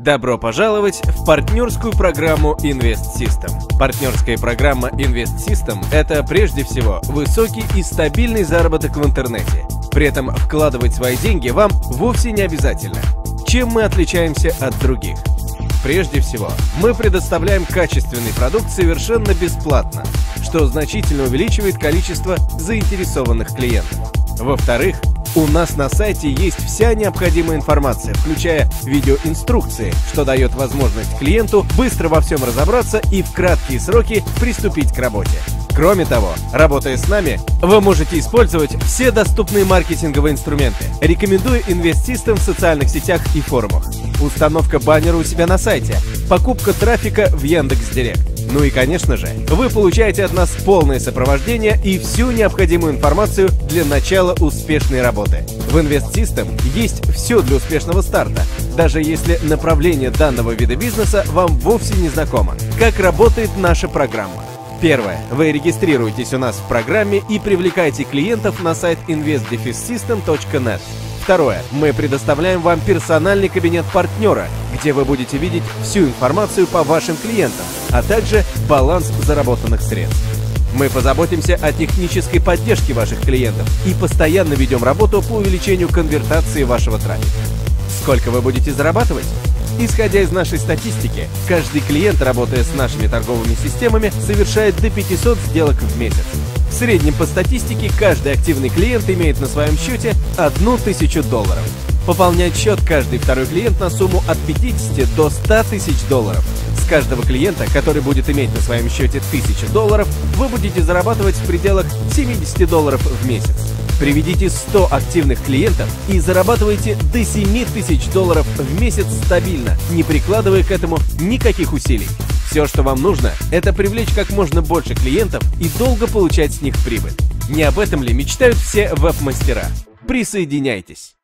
Добро пожаловать в партнерскую программу Invest System. Партнерская программа Invest System – это прежде всего высокий и стабильный заработок в интернете. При этом вкладывать свои деньги вам вовсе не обязательно. Чем мы отличаемся от других? Прежде всего, мы предоставляем качественный продукт совершенно бесплатно, что значительно увеличивает количество заинтересованных клиентов. Во-вторых, у нас на сайте есть вся необходимая информация, включая видеоинструкции, что дает возможность клиенту быстро во всем разобраться и в краткие сроки приступить к работе. Кроме того, работая с нами, вы можете использовать все доступные маркетинговые инструменты. Рекомендую Invest в социальных сетях и форумах. Установка баннера у себя на сайте, покупка трафика в Яндекс.Директ. Ну и, конечно же, вы получаете от нас полное сопровождение и всю необходимую информацию для начала успешной работы. В Invest System есть все для успешного старта, даже если направление данного вида бизнеса вам вовсе не знакомо. Как работает наша программа? Первое. Вы регистрируетесь у нас в программе и привлекаете клиентов на сайт investdefissystem.net. Второе. Мы предоставляем вам персональный кабинет партнера, где вы будете видеть всю информацию по вашим клиентам, а также баланс заработанных средств. Мы позаботимся о технической поддержке ваших клиентов и постоянно ведем работу по увеличению конвертации вашего трафика. Сколько вы будете зарабатывать? Исходя из нашей статистики, каждый клиент, работая с нашими торговыми системами, совершает до 500 сделок в месяц. В среднем по статистике каждый активный клиент имеет на своем счете 1000 долларов. Пополнять счет каждый второй клиент на сумму от 50 до 100 тысяч долларов. С каждого клиента, который будет иметь на своем счете 1000 долларов, вы будете зарабатывать в пределах 70 долларов в месяц. Приведите 100 активных клиентов и зарабатывайте до 7000 долларов в месяц стабильно, не прикладывая к этому никаких усилий. Все, что вам нужно, это привлечь как можно больше клиентов и долго получать с них прибыль. Не об этом ли мечтают все веб-мастера? Присоединяйтесь!